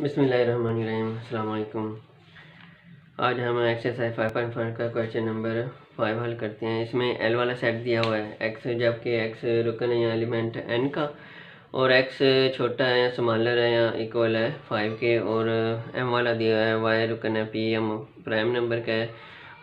बिसमीम आज हम एक्सरसाइज फाइव पॉइंट फाइव का क्वेश्चन नंबर फाइव हल करते हैं। इसमें एल वाला सेट दिया हुआ है। एक्स जबकि एक्स रुकन है या एलिमेंट एन का और एक्स छोटा है या स्मॉलर है या इक्वल है फाइव के और एम वाला दिया हुआ है। वाई रुकन है पी एम प्राइम नंबर का है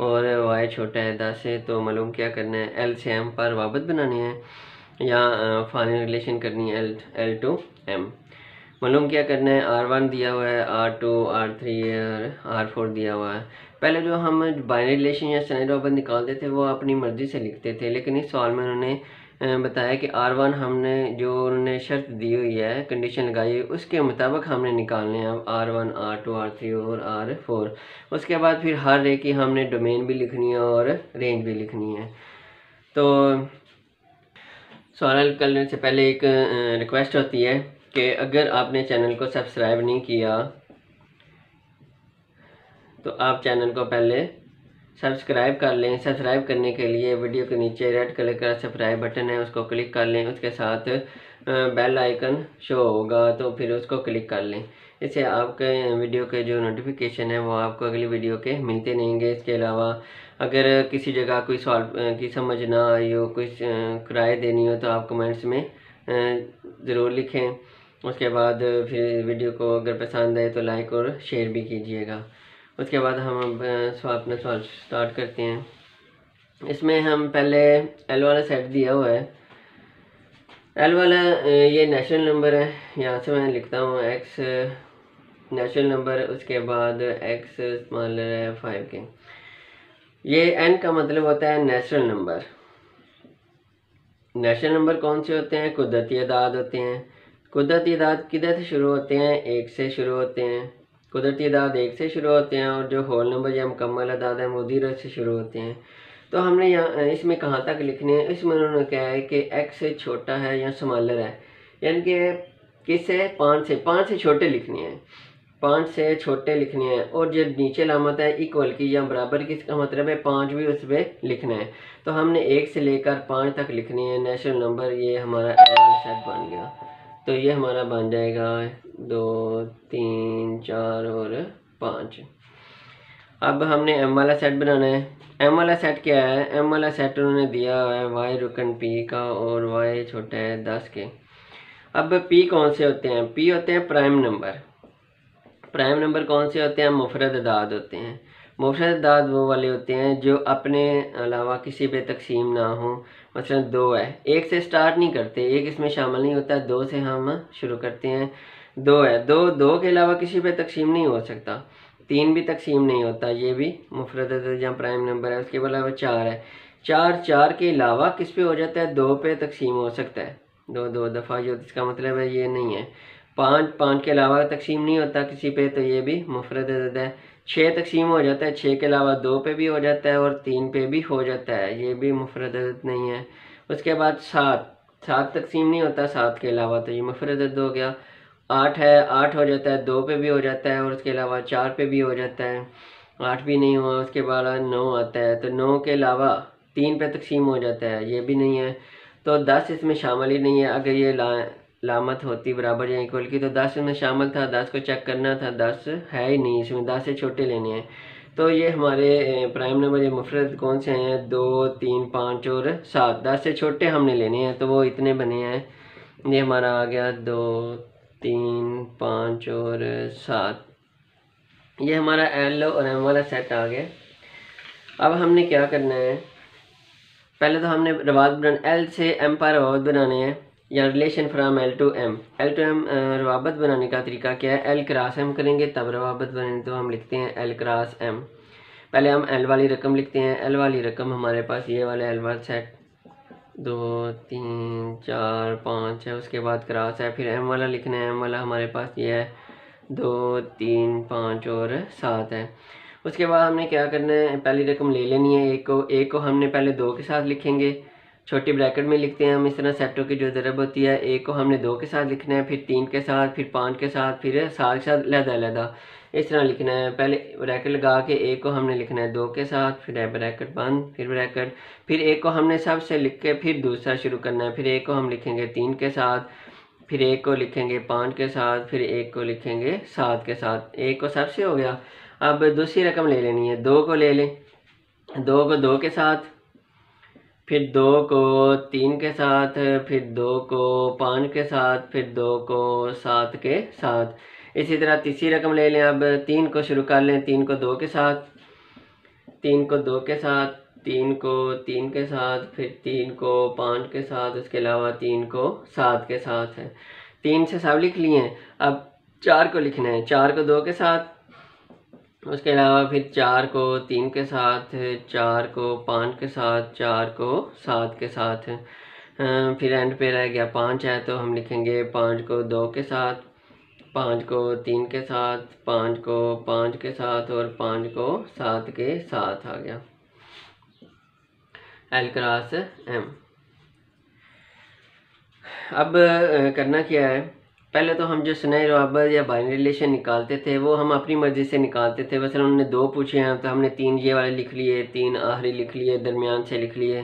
और वाई छोटा है दस है। तो मालूम क्या करना है? एल से एम पर वाबत बनानी है या फाइनल रिलेशन करनी है एल एल टू एम मालूम क्या करना है? आर वन दिया हुआ है आर टू आर थ्री और आर फोर दिया हुआ है। पहले जो हम बाइनरी रिलेशन या स्टैंडर्ड रॉबर निकालते थे, वो अपनी मर्ज़ी से लिखते थे, लेकिन इस सवाल में उन्होंने बताया कि आर वन हमने, जो उन्होंने शर्त दी हुई है कंडीशन लगाई है उसके मुताबिक हमने निकालने हैं अब R one R two R three और आर फोर उसके बाद फिर हर रे की हमने डोमेन भी लिखनी है और रेंज भी लिखनी है। तो सवाल करने से पहले एक रिक्वेस्ट होती है कि अगर आपने चैनल को सब्सक्राइब नहीं किया तो आप चैनल को पहले सब्सक्राइब कर लें। सब्सक्राइब करने के लिए वीडियो के नीचे रेड कलर का सब्सक्राइब बटन है, उसको क्लिक कर लें। उसके साथ बेल आइकन शो होगा तो फिर उसको क्लिक कर लें। इससे आपके वीडियो के जो नोटिफिकेशन है, वो आपको अगली वीडियो के मिलते रहेंगे। इसके अलावा, अगर किसी जगह कोई सॉल्व की समझ ना आई हो कुछ किराए देनी हो तो आप कमेंट्स में ज़रूर लिखें। उसके बाद फिर वीडियो को अगर पसंद आए तो लाइक और शेयर भी कीजिएगा। उसके बाद हम अपना सवाल स्टार्ट करते हैं। इसमें हम पहले एल वाला सेट दिया हुआ है। एल वाला ये नेशनल नंबर है। यहाँ से मैं लिखता हूँ एक्स नेशनल नंबर उसके बाद एक्स स्मॉलर है फाइव के। ये एन का मतलब होता है नेशनल नंबर नेशनल नंबर कौन से होते हैं? कुदरती अदाद होते हैं। कुदरती अदाद किधर से शुरू होते हैं? एक से शुरू होते हैं। कुदरती अदाद एक से शुरू होते हैं और जो होल नंबर या मुकम्मल अदाद है, वो ज़ीरो से शुरू होते हैं। तो हमने यहाँ इसमें कहाँ तक लिखने हैं? इसमें उन्होंने कहा है कि एक्स से छोटा है या स्मॉलर है। यानी कि किस? है पाँच से। पाँच से छोटे लिखने हैं। पाँच से छोटे लिखने हैं। और जो नीचे लामत है इक्वल की या बराबर की, इसका मतलब है पाँच भी उस पर लिखना है। तो हमने एक से लेकर पाँच तक लिखनी है। नेशनल नंबर ये हमारा सेट बन गया। तो ये हमारा बन जाएगा दो, तीन, चार और पाँच। अब हमने एम वाला सेट बनाना है। एम वाला सेट क्या है? एम वाला सेट उन्होंने दिया हुआ है वाई रुकन पी का और वाई छोटा है दस के। अब पी कौन से होते हैं? पी होते हैं प्राइम नंबर प्राइम नंबर कौन से होते हैं? मुफरत दाद होते हैं। मुफरत दाद वो वाले होते हैं जो अपने अलावा किसी पे तकसीम ना हो। मसलन दो है। एक से स्टार्ट नहीं करते, एक इसमें शामिल नहीं होता, दो से हम शुरू करते हैं। दो है, दो दो के अलावा किसी पे तकसीम नहीं हो सकता। तीन भी तकसीम नहीं होता, ये भी मुफरत जहाँ प्राइम नंबर है, उसके अलावा चार है। चार चार के अलावा किस पे हो जाता है? दो पे तकसीम हो सकता है। दो दो दफ़ा जो, इसका मतलब है, ये नहीं है। पाँच पाँच के अलावा तकसीम नहीं होता किसी पे तो ये भी मुफरत है। छः तकसीम हो जाता है छः के अलावा दो पे भी हो जाता है और तीन पे भी हो जाता है। ये भी मुफरत नहीं है। उसके बाद सात। सात तकसीम नहीं होता, सात के अलावा तो ये मुफरत हो गया। आठ है, आठ हो जाता है, दो पे भी हो जाता है और उसके अलावा चार पे भी हो जाता है। आठ भी नहीं हुआ, उसके बाद नौ आता है। तो नौ के अलावा तीन पे तकसीम हो जाता है, ये भी नहीं है। तो दस इसमें शामिल ही नहीं है। अगर ये ला लामत होती बराबर या इक्वल की तो दस में शामिल था, दस को चेक करना था, दस है ही नहीं, इसमें दस से छोटे लेने हैं। तो ये हमारे प्राइम नंबर ये मुफरत कौन से हैं? दो, तीन, पाँच और सात। दस से छोटे हमने लेने हैं तो वो इतने बने हैं। ये हमारा आ गया दो, तीन, पाँच और सात। ये हमारा एल और एम वाला सेट आ गया। अब हमने क्या करना है? पहले तो हमने रवाज बनाना एल से एम पर रवाज बनाने हैं। या relation from L to M L to M रवाबत बनाने का तरीका क्या है? एल क्रास एम करेंगे, तब रवाबत बने तो हम लिखते हैं एल क्रास एम पहले हम एल वाली रकम लिखते हैं। एल वाली रकम हमारे पास ये वाला एल वाल सेट दो, तीन, चार, पाँच है, उसके बाद क्रास है, फिर एम वाला लिखना है। एम वाला हमारे पास ये है, दो, तीन, पाँच और सात है। उसके बाद हमने क्या करना है? पहली रकम ले लेनी है, एक को एक को हमने पहले दो के साथ लिखेंगे। छोटी ब्रैकेट में लिखते हैं हम इस तरह सेटों की जो ज़रब होती है। एक को हमने दो के साथ लिखना है, फिर तीन के साथ, फिर पाँच के साथ, फिर सात के साथ, लहदा लहदा। इस तरह लिखना है। पहले ब्रैकेट लगा के एक को हमने लिखना है दो के साथ, फिर ब्रैकेट बंद फिर ब्रैकेट, फिर एक को हमने सबसे लिख के फिर दूसरा शुरू करना है। फिर एक को हम लिखेंगे तीन के साथ, फिर एक को लिखेंगे पाँच के साथ, फिर एक को लिखेंगे सात के साथ। एक को सबसे हो गया। अब दूसरी रकम ले लेनी है। दो को ले लें। दो को दो के साथ फिर दो को तीन के साथ, फिर दो को पाँच के साथ, फिर दो को सात के साथ। इसी तरह तीसरी रकम ले लें अब। तीन को शुरू कर लें, तीन को दो के साथ, तीन को दो के साथ, तीन को तीन के साथ, फिर तीन को पाँच के साथ, उसके अलावा तीन को सात के साथ है। तीन से सब लिख लिए अब चार को लिखना है। चार को दो के साथ उसके अलावा फिर चार को तीन के साथ, चार को पाँच के साथ, चार को सात के साथ। फिर एंड पे रह गया पाँच है तो हम लिखेंगे पाँच को दो के साथ, पाँच को तीन के साथ, पाँच को पाँच के साथ और पाँच को सात के साथ आ गया। एल क्रॉस एम अब करना क्या है? पहले तो हम जो स्नेह रबर या बाइनरी रिलेशन निकालते थे, वो हम अपनी मर्ज़ी से निकालते थे। वैसे उन्होंने दो पूछे हैं तो हमने तीन ये वाले लिख लिए, तीन आखिरी लिख लिए, दरमियान से लिख लिए।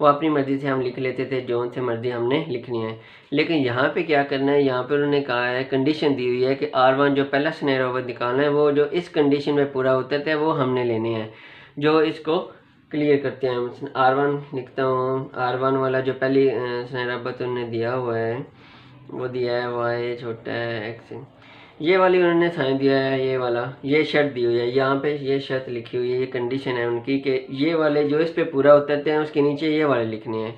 वो अपनी मर्ज़ी से हम लिख लेते थे, जो उनसे मर्ज़ी हमने लिखनी है। लेकिन यहाँ पे क्या करना है, यहाँ पर उन्होंने कहा है कंडीशन दी हुई है कि आर वन जो पहला स्नेर ओवर निकालना है, वो जो इस कंडीशन में पूरा उतरता है, वो हमने लेने हैं। जो इसको क्लियर करते हैं आर वन लिखता हूँ। आर वन वाला जो पहली स्नेराबत उन्होंने दिया हुआ है। वो दिया है वाई छोटा है एक्स ये वाली उन्होंने साइन दिया है, ये वाला। ये शर्त दी हुई है। यहाँ पे ये शर्त लिखी हुई है, ये कंडीशन है उनकी कि ये वाले जो इस पे पूरा उतरते हैं, उसके नीचे ये वाले लिखने हैं।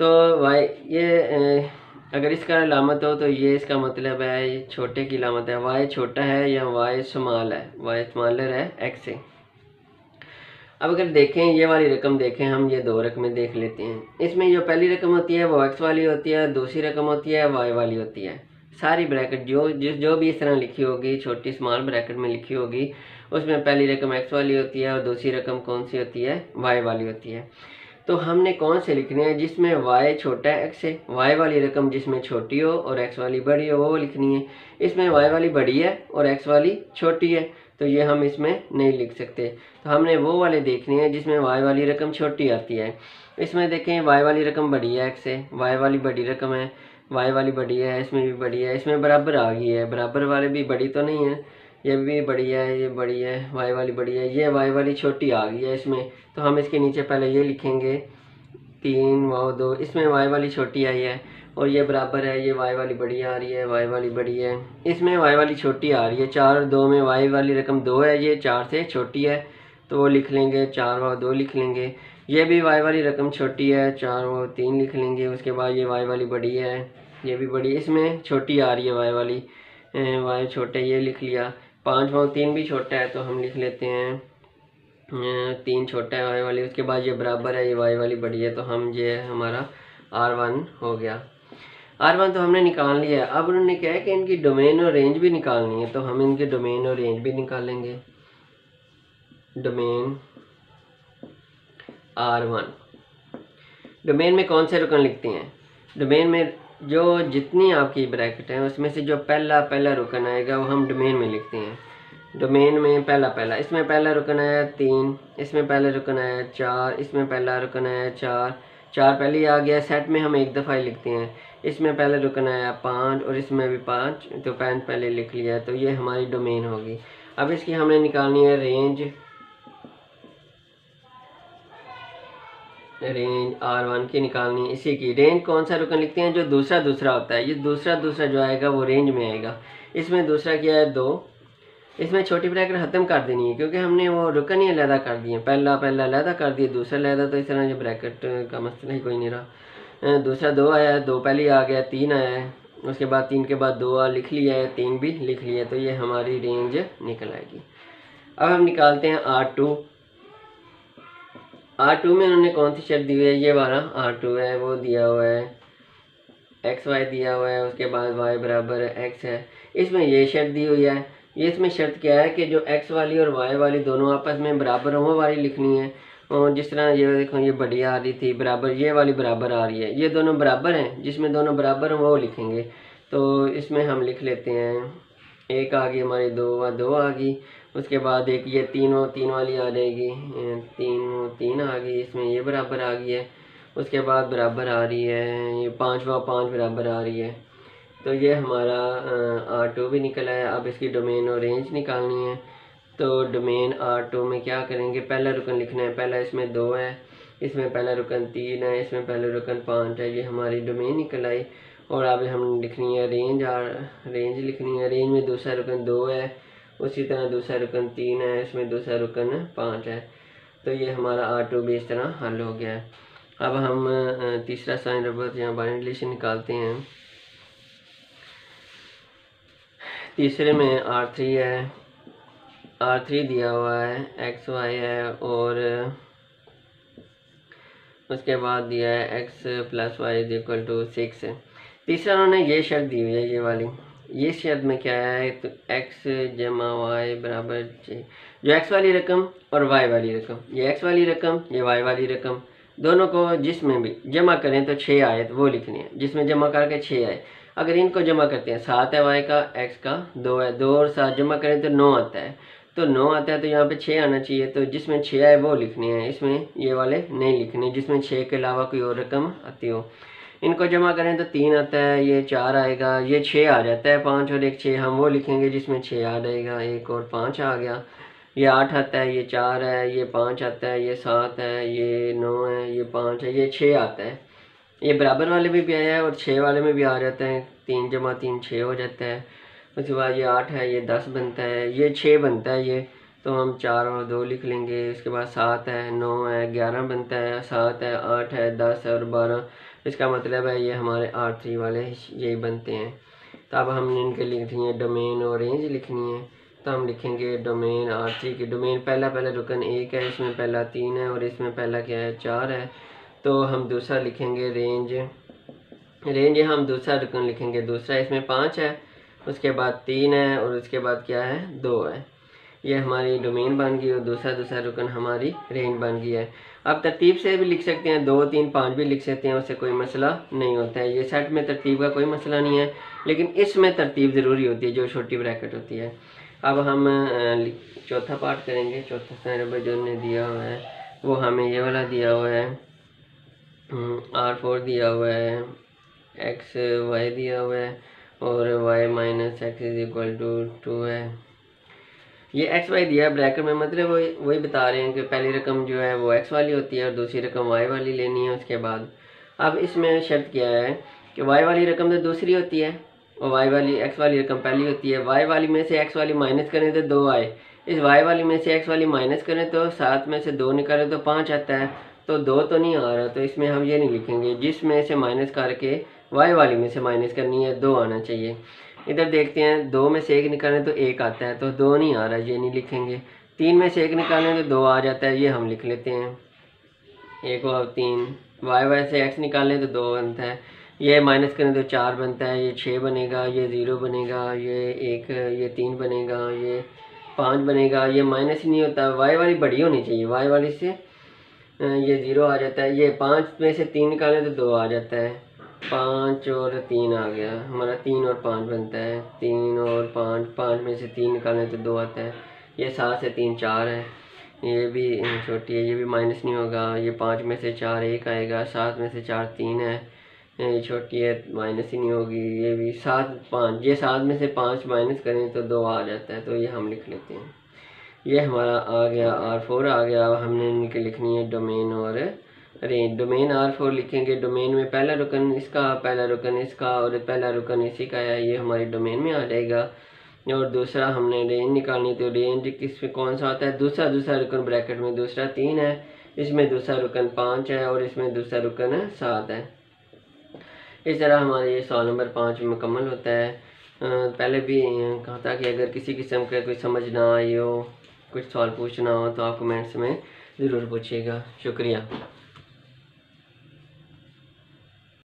तो वाई ये अगर इसका अलामत हो तो ये इसका मतलब है छोटे की अलामत है। वाई छोटा है या वाई स्मॉल है? वाई स्मॉलर है एक्स अब अगर देखें, ये वाली रकम देखें, हम ये दो रकमें देख लेते हैं। इसमें जो पहली रकम होती है, वो एक्स वाली होती है, दूसरी रकम होती है वाई वाली होती है। सारी ब्रैकेट, जो जिस जो भी इस तरह लिखी होगी, छोटी स्मॉल ब्रैकेट में लिखी होगी, उसमें पहली रकम एक्स वाली होती है और दूसरी रकम कौन सी होती है? वाई वाली होती है। तो हमने कौन से लिखने हैं, जिसमें वाई छोटा एक्स है वाई वाली रकम जिसमें छोटी हो और एक्स वाली बड़ी हो, वो लिखनी है। इसमें वाई वाली बड़ी है और एक्स वाली छोटी है। तो ये हम इसमें नहीं लिख सकते। तो हमने वो वाले देखने हैं जिसमें वाई वाली रकम छोटी आती है। इसमें देखें वाई वाली रकम बड़ी है एक्स है वाई वाली बड़ी रकम है वाई वाली बड़ी है, इसमें भी बड़ी है, इसमें बराबर आ गई है। बराबर वाले भी बड़ी तो नहीं है, ये भी बड़ी है, ये बड़ी है वाई वाली बड़ी है, ये वाई वाली छोटी आ गई है इसमें। तो हम इसके नीचे पहले ये लिखेंगे। तीन वाओ दो। इसमें वाई वाली छोटी आई है और ये बराबर है, ये वाई वाली बड़ी आ रही है वाई वाली बड़ी है। इसमें वाई वाली छोटी आ रही है। चार दो में वाई वाली रकम दो है, ये चार से छोटी है तो वो लिख लेंगे चार वाओ दो लिख लेंगे। ये भी वाई वाली रकम छोटी है, चार वाओ तीन लिख लेंगे, उसके बाद ये वाई वाली बड़ी है, ये भी बड़ी। इसमें छोटी आ रही है वाई वाली। वाई छोटे, ये लिख लिया। पाँच वाओ तीन भी छोटा है तो हम लिख लेते हैं। तीन छोटा है वाई वाली, उसके बाद ये बराबर है, ये वाई वाली बड़ी है तो हम ये हमारा आर वन हो गया। आर वन तो हमने निकाल लिया है। अब उन्होंने क्या है कि इनकी डोमेन और रेंज भी निकालनी है तो हम इनके डोमेन और रेंज भी निकालेंगे। डोमेन आर वन डोमेन में कौन से रुकन लिखते हैं? डोमेन में जो जितनी आपकी ब्रैकेट है, उसमें से जो पहला पहला रुकन आएगा, वो हम डोमेन में लिखते हैं। डोमेन में पहला पहला। इसमें पहला रुकन आया तीन, इसमें पहला रुकन आया चार, इसमें पहला रुकन आया चार। चार पहले ही आ गया सेट में हम एक दफ़ा ही लिखते हैं। इसमें पहले रुकन आया पाँच और इसमें भी पाँच तो पाँच पहले लिख लिया तो ये हमारी डोमेन होगी। अब इसकी हमने निकालनी है रेंज रेंज आर वन की निकालनी है इसी की। रेंज कौन सा रुकन लिखते हैं? जो दूसरा दूसरा होता है। ये दूसरा दूसरा जो आएगा, वो रेंज में आएगा। इसमें दूसरा क्या है? दो। इसमें छोटी ब्रैकेट ख़त्म कर देनी है, क्योंकि हमने वो रुकन ही अलहदा कर दिए पहला पहला अलहदा कर दिया, दूसरा अलहदा तो इस तरह ये ब्रैकेट का मसला ही कोई नहीं रहा। दूसरा दो आया, दो पहले आ गया, तीन आया है उसके बाद तीन के बाद दो आ, लिख लिया है, तीन भी लिख लिया तो ये हमारी रेंज निकल आएगी। अब हम निकालते हैं आर टू आर टू में उन्होंने कौन सी शर्त दी हुई है? ये वाला आर टू है, वो दिया हुआ है। एक्स वाई दिया हुआ है, उसके बाद वाई बराबर एक्स है। इसमें ये शर्त दी हुई है ये इसमें शर्त क्या है कि जो एक्स वाली और वाई वाली दोनों आपस में बराबर हो वाली लिखनी है। और जिस तरह ये देखो, ये बड़ी आ रही थी, बराबर, ये वाली बराबर आ रही है। ये दोनों बराबर हैं, जिसमें दोनों बराबर हों, वो लिखेंगे। तो इसमें हम लिख लेते हैं, एक आ गई हमारी, दो व दो आ गई। उसके बाद एक, ये तीनों, तीन वाली आ जाएगी। तीन तीन आ गई, इसमें ये बराबर आ गई है। उसके बाद बराबर आ रही है, ये पाँच व पाँच बराबर आ रही है। तो ये हमारा आर टू भी निकल आया अब इसकी डोमेन और रेंज निकालनी है। तो डोमेन आर टू में क्या करेंगे? पहला रुकन लिखना है। पहला इसमें दो है। इसमें पहला रुकन तीन है। इसमें पहला रुकन पाँच है। ये हमारी डोमेन निकल आई। और अब हम लिखनी है रेंज आर रेंज लिखनी है। रेंज में दूसरा रुकन दो है। उसी तरह दूसरा रुकन तीन है। इसमें दूसरा रुकन पाँच है। तो ये हमारा आर टू भी इस तरह हल हो गया है। अब हम तीसरा साइन रबत यहाँ बाइंड रिलेशन निकालते हैं। तीसरे में आर थ्री है। आर थ्री दिया हुआ है एक्स वाई है और उसके बाद दिया है X plus Y is equal to six तीसरा उन्होंने ये शर्त दी हुई है, ये वाली। ये शर्त में क्या है? तो एक्स जमा वाई बराबर जो एक्स वाली रकम और वाई वाली रकम। ये एक्स वाली रकम, ये वाई वाली रकम। दोनों को जिसमें भी जमा करें तो छः आए तो वो लिखनी है। जिसमें जमा करके छः आए अगर इनको जमा करते हैं, सात है वाई का एक्स का, दो है, दो और सात जमा करें तो नौ आता है। तो नौ आता है तो यहाँ पे छः आना चाहिए तो जिसमें छः आए वो लिखने हैं, इसमें ये वाले नहीं लिखने, जिसमें छः के अलावा कोई और रकम आती हो। इनको जमा करें तो तीन आता है, ये चार आएगा, ये छः आ जाता है, पाँच और एक छः हम वो लिखेंगे जिसमें छः आ जाएगा, एक और पाँच आ गया। ये आठ आता है, ये चार है, ये पाँच आता है, ये सात है, ये नौ है, ये पाँच है, ये छः आता है। ये बराबर वाले में भी आया है और छः वाले में भी आ जाता है। तीन जमा तीन छः हो जाता है। उसके बाद ये आठ है, ये दस बनता है, ये छः बनता है ये। तो हम चार और दो लिख लेंगे। उसके बाद सात है, नौ है, ग्यारह बनता है, सात है, आठ है, दस है और बारह। इसका मतलब है ये हमारे आर थ्री वाले यही बनते हैं। तो अब हमने इनके लिखनी है डोमेन और रेंज लिखनी है। तो हम लिखेंगे डोमेन आर थ्री की डोमेन। पहला पहला रुकन एक है, इसमें पहला तीन है और इसमें पहला क्या है, चार है। तो हम दूसरा लिखेंगे रेंज रेंज यहाँ हम दूसरा रुकन लिखेंगे। दूसरा इसमें पाँच है, उसके बाद तीन है और उसके बाद क्या है? दो है। ये हमारी डोमेन बन गई और दूसरा दूसरा रुकन हमारी रेंज बन गई है। अब तरतीब से भी लिख सकते हैं। दो, तीन, पाँच भी लिख सकते हैं, उससे कोई मसला नहीं होता है। ये सेट में तरतीब का कोई मसला नहीं है, लेकिन इसमें तरतीब ज़रूरी होती है, जो छोटी ब्रैकेट होती है। अब हम चौथा पार्ट करेंगे। चौथा जो ने दिया हुआ है, वो हमें ये वाला दिया हुआ है। आर फोर दिया हुआ है, एक्स वाई दिया हुआ है और Y minus X is equal to two है। ये एक्स वाई दिया है, ब्रैकेट में मतलब वही वही बता रहे हैं कि पहली रकम जो है वो एक्स वाली होती है और दूसरी रकम वाई वाली लेनी है उसके बाद। अब इसमें शर्त क्या है कि वाई वाली रकम तो दूसरी होती है और वाई वाली, एक्स वाली रकम पहली होती है। वाई वाली में से एक्स वाली माइनस करें तो दो आए। इस वाई वाली में से एक्स वाली माइनस करें तो सात में से दो निकालें तो पाँच आता है। तो दो तो नहीं आ रहा तो इसमें हम ये नहीं लिखेंगे, जिसमें से माइनस करके वाई वाली में से माइनस करनी है, दो आना चाहिए। इधर देखते हैं, दो में से एक निकालें तो एक आता है तो दो नहीं आ रहा, ये नहीं लिखेंगे। तीन में से एक निकालें तो दो आ जाता है, ये हम लिख लेते हैं। एक और तीन वाई वाई से एक्स निकालें तो दो बनता है। ये माइनस करें तो चार बनता है, ये छः बनेगा, ये ज़ीरो बनेगा, ये एक, ये तीन बनेगा, ये पाँच बनेगा, ये माइनस ही नहीं होता। वाई वाली बड़ी होनी चाहिए वाई वाली से ये ज़ीरो आ जाता है। ये पाँच में से तीन निकालें तो दो आ जाता है। पाँच और तीन आ गया। हमारा तीन और पाँच बनता है। तीन और पाँच पाँच में से तीन निकालें तो दो आता है। ये सात से तीन चार है। ये भी छोटी है। ये भी माइनस नहीं होगा। ये पाँच में से चार एक आएगा। सात में से चार तीन है। ये छोटी है, माइनस ही नहीं होगी। ये भी सात, पाँच, ये सात में से पाँच माइनस करें तो दो आ जाता है। तो ये हम लिख लेते हैं। ये हमारा आ गया आर फोर आ गया। अब हमने इनके लिखनी है डोमेन और रेंज डोमेन आर फोर लिखेंगे। डोमेन में पहला रुकन इसका, पहला रुकन इसका और पहला रुकन इसी का है। ये हमारी डोमेन में आ जाएगा। और दूसरा हमने रेंज निकालनी तो रेंज किसमें कौन सा आता है? दूसरा दूसरा रुकन ब्रैकेट में दूसरा तीन है। इसमें दूसरा रुकन पाँच है और इसमें दूसरा रुकन सात है। इस तरह हमारे ये सवाल नंबर पाँच मुकम्मल होता है। पहले भी कहा था कि अगर किसी किस्म का कोई समझ ना आई हो कुछ सवाल पूछना हो तो आप कमेंट्स में ज़रूर पूछिएगा। शुक्रिया।